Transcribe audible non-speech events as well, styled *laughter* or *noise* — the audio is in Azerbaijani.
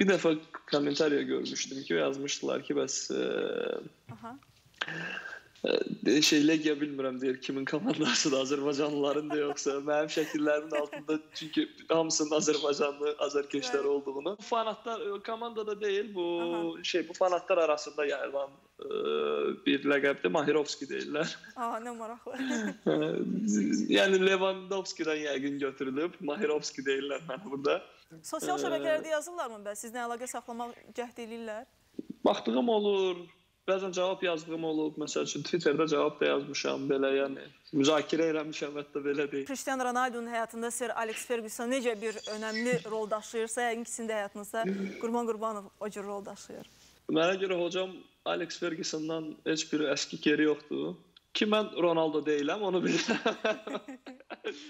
bir defa komentariya görmüştüm ki yazmıştılar ki bəs e. şey Legia bilmirəm deyir kimin komandasıdır Azərbaycanlıların yoksa mənim şəkillərimin altında çünkü hamısının Azərbaycanlı azərkeşlər Evet. olduğunu. Fanatlar e, komandada değil bu Aha. şey bu fanatlar arasında yayılan e, bir ləqəbdir. Mahirovski deyirlər. Aa nə maraqlı. *laughs* yəni Lewandowski-dan yəqin götürülüb, Mahirovski deyirlər mənə burada. Sosial şəbəkələrdə yazırlarmı bəs? Sizlə əlaqə saxlamaq cəhd eləyirlər? Baxdığım olur, bəzən cavab yazdığım olub. Məsəl üçün Twitterdə cavab da yazmışam belə, yəni müzakirə eləmişəm hətta belə deyil. Cristiano Ronaldo'nun həyatında Sir Alex Ferguson necə bir önəmli rol daşıyırsa, yəqin ki, sizin də həyatınızda Qurban Qurbanov o cür rol daşıyır. Mənə görə hocam Alex Fergusondan heç bir əskik yeri yoxdur. Ki mən Ronaldo deyiləm, onu bilirəm. *laughs*